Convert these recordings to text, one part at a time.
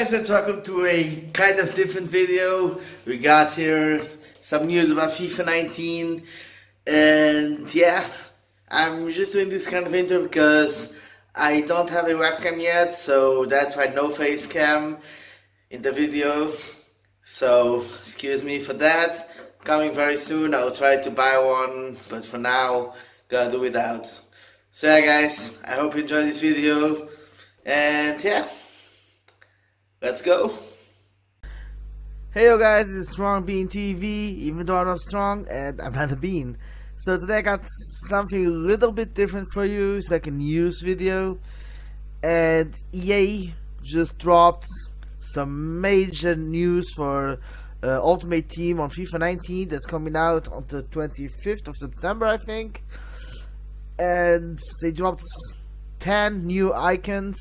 guys and welcome to a kind of different video. We got here some news about FIFA 19 and yeah, I'm just doing this kind of intro because I don't have a webcam yet so that's why no face cam in the video. So excuse me for that. Coming very soon, I'll try to buy one but for now, gotta do without. So yeah guys, I hope you enjoyed this video and yeah. Let's go. Hey yo guys, it's Strong Bean TV, even though I'm not strong and I'm not a bean. So today I got something a little bit different for you, it's like a news video. And EA just dropped some major news for uh, Ultimate Team on FIFA 19 that's coming out on the 25th of September I think. And they dropped 10 new icons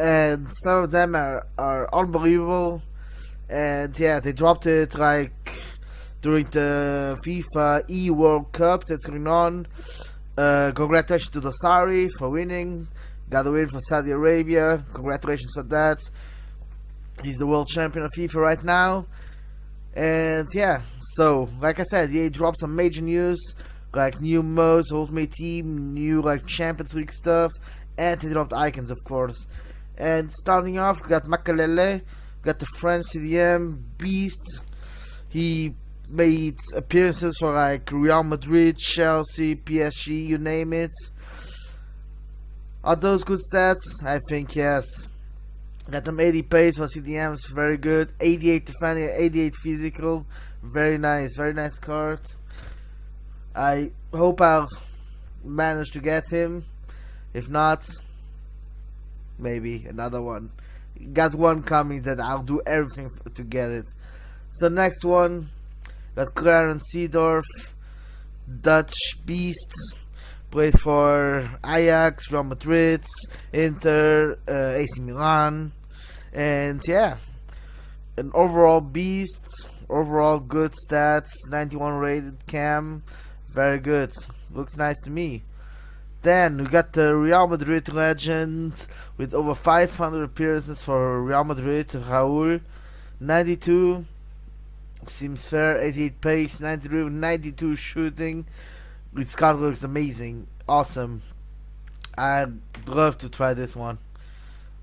and some of them are, are unbelievable. And yeah, they dropped it like during the FIFA E World Cup that's going on. Uh, congratulations to Dosari for winning. Got the win for Saudi Arabia. Congratulations for that. He's the world champion of FIFA right now. And yeah, so like I said, they dropped some major news like new modes, Ultimate Team, new like Champions League stuff, and they dropped icons, of course. And starting off, got Makelele, got the French CDM Beast. He made appearances for like Real Madrid, Chelsea, PSG, you name it. Are those good stats? I think yes. Got them 80 pace for CDMs, very good. 88 defending, 88 physical, very nice, very nice card. I hope I'll manage to get him. If not, maybe another one. Got one coming that I'll do everything to get it. So next one, got Clarence Seedorf, Dutch Beast, played for Ajax, Real Madrid, Inter, uh, AC Milan, and yeah, an overall beast, overall good stats, 91 rated cam, very good, looks nice to me. Then we got the Real Madrid legend with over 500 appearances for Real Madrid, Raul. 92 seems fair, 88 pace, 93 92 shooting. His card looks amazing, awesome. I'd love to try this one.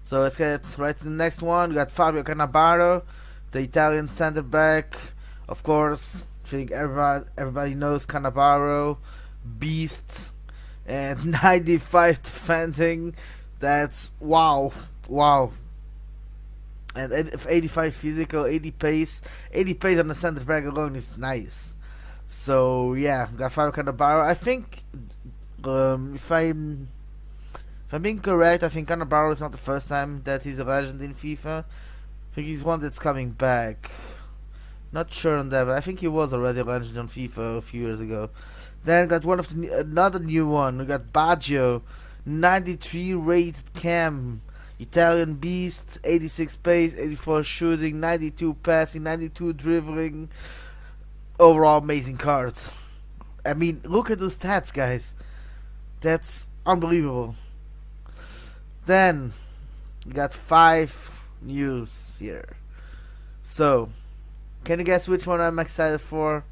So let's get right to the next one. We got Fabio Cannavaro, the Italian center back. Of course, I think everybody everybody knows Cannavaro, beast and 95 defending. That's wow, wow. And 85 physical, 80 pace, 80 pace on the center back alone is nice. So yeah, got five barrel. I think um, if I'm if I'm being correct, I think Cannavaro is not the first time that he's a legend in FIFA. I think he's one that's coming back. Not sure on that, but I think he was already a legend on FIFA a few years ago. Then got one of the another new one. We got Baggio, 93 rated cam, Italian beast, 86 pace, 84 shooting, 92 passing, 92 dribbling. Overall, amazing card. I mean, look at those stats, guys. That's unbelievable. Then we got five news here. So, can you guess which one I'm excited for?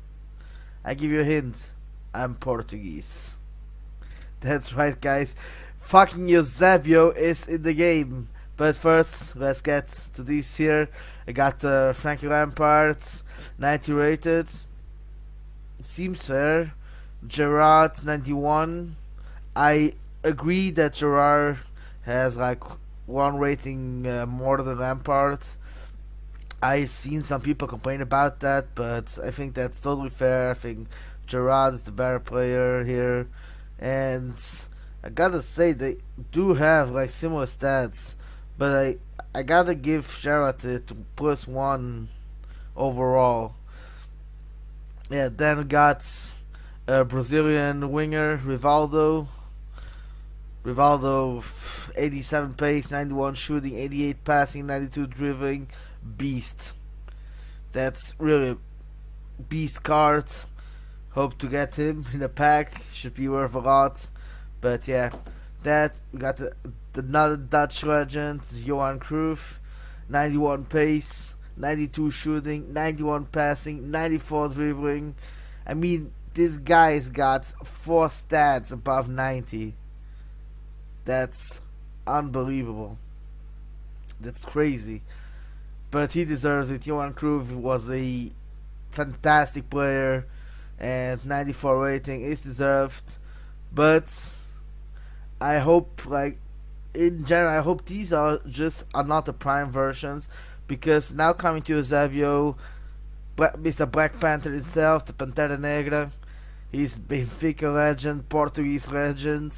I give you a hint. I'm Portuguese. That's right, guys. Fucking Eusebio is in the game. But first, let's get to this here. I got uh, Frankie Lampard, 90 rated. Seems fair. Gerrard, 91. I agree that Gerrard has like one rating uh, more than Lampard. I've seen some people complain about that, but I think that's totally fair. I think Gerrard is the better player here, and I gotta say they do have like similar stats, but I I gotta give Gerrard it plus one overall. Yeah, then got a Brazilian winger Rivaldo. Rivaldo, 87 pace, 91 shooting, 88 passing, 92 dribbling, beast. That's really beast card. Hope to get him in the pack. Should be worth a lot. But yeah, that we got the, the another Dutch legend, Johan Cruyff, 91 pace, 92 shooting, 91 passing, 94 dribbling. I mean, this guy's got four stats above 90. That's unbelievable. That's crazy. But he deserves it. Johan Cruyff was a fantastic player and 94 rating is deserved. But I hope like in general I hope these are just are not the prime versions because now coming to Eusebio Mr. Black Panther himself, the Pantera Negra, he's Benfica legend, Portuguese legend.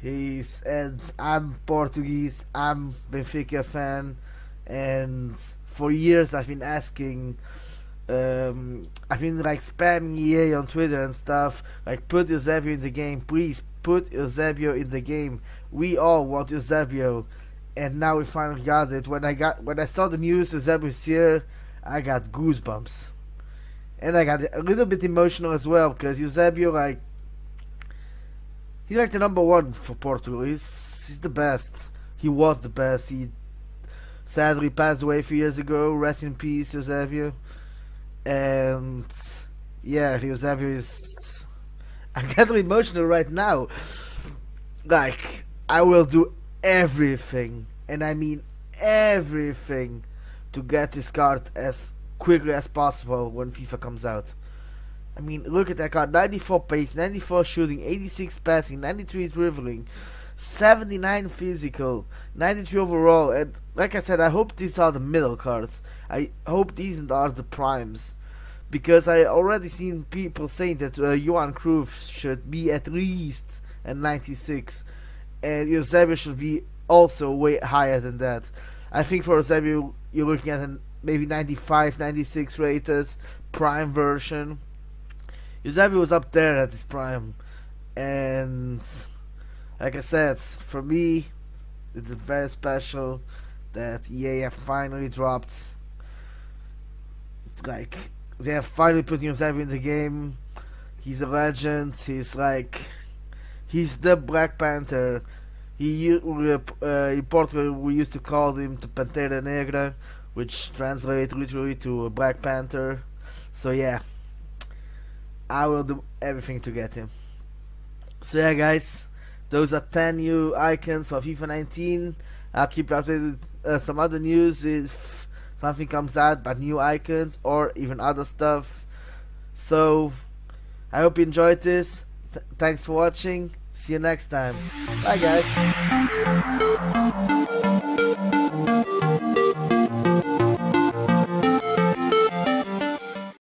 He's and I'm Portuguese, I'm Benfica fan and for years I've been asking um, I've been like spamming EA on Twitter and stuff, like put Eusebio in the game, please put Eusebio in the game. We all want Eusebio, and now we finally got it. When I got when I saw the news Eusebio's here, I got goosebumps, and I got a little bit emotional as well because Eusebio like he's like the number one for Portugal. He's he's the best. He was the best. He sadly passed away a few years ago. Rest in peace, Eusebio and yeah, Eusebio is. I'm getting emotional right now. Like, I will do everything, and I mean everything, to get this card as quickly as possible when FIFA comes out. I mean, look at that card 94 pace, 94 shooting, 86 passing, 93 dribbling, 79 physical, 93 overall, and like I said, I hope these are the middle cards. I hope these are the primes. Because I already seen people saying that uh, Johan Cruyff should be at least at 96, and Eusebio should be also way higher than that. I think for Eusebio, you're looking at an maybe 95, 96 rated prime version. Eusebio was up there at his prime, and like I said, for me, it's very special that EA have finally dropped. Like they have finally put Eusebio in the game. He's a legend. He's like, he's the Black Panther. He uh, in Portugal we used to call him the Pantera Negra, which translates literally to a Black Panther. So yeah, I will do everything to get him. So yeah, guys. Those are 10 new icons for FIFA 19. I'll keep updated with uh, some other news if something comes out but new icons or even other stuff. So, I hope you enjoyed this. Th thanks for watching. See you next time. Bye, guys.